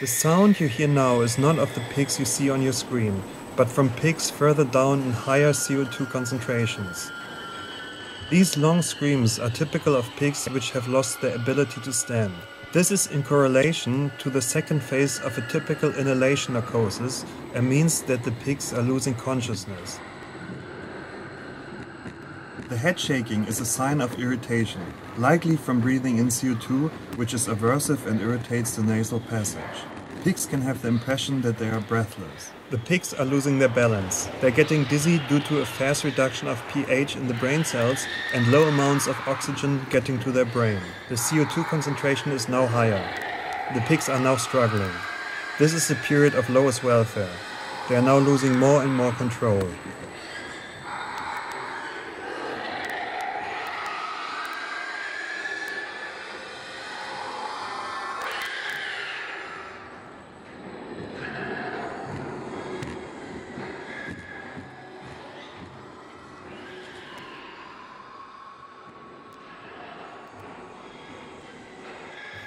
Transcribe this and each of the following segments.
The sound you hear now is not of the pigs you see on your screen, but from pigs further down in higher CO2 concentrations. These long screams are typical of pigs which have lost their ability to stand. This is in correlation to the second phase of a typical inhalation narcosis and means that the pigs are losing consciousness. The head shaking is a sign of irritation, likely from breathing in CO2, which is aversive and irritates the nasal passage. Pigs can have the impression that they are breathless. The pigs are losing their balance. They're getting dizzy due to a fast reduction of pH in the brain cells and low amounts of oxygen getting to their brain. The CO2 concentration is now higher. The pigs are now struggling. This is the period of lowest welfare. They are now losing more and more control.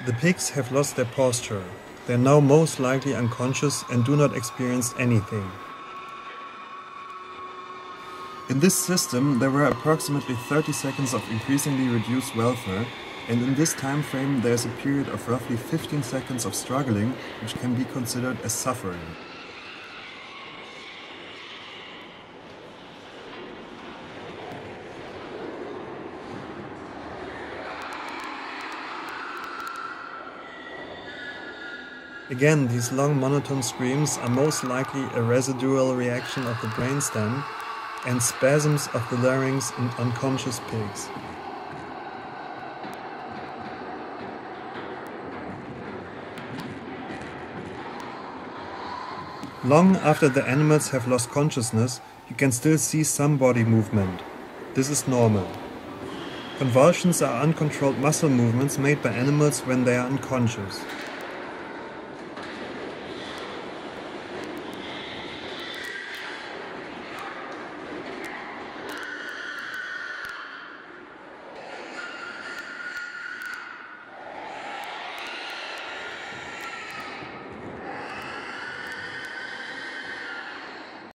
The pigs have lost their posture. They are now most likely unconscious and do not experience anything. In this system, there were approximately 30 seconds of increasingly reduced welfare, and in this time frame there is a period of roughly 15 seconds of struggling, which can be considered as suffering. Again, these long monotone screams are most likely a residual reaction of the brainstem and spasms of the larynx in unconscious pigs. Long after the animals have lost consciousness, you can still see some body movement. This is normal. Convulsions are uncontrolled muscle movements made by animals when they are unconscious.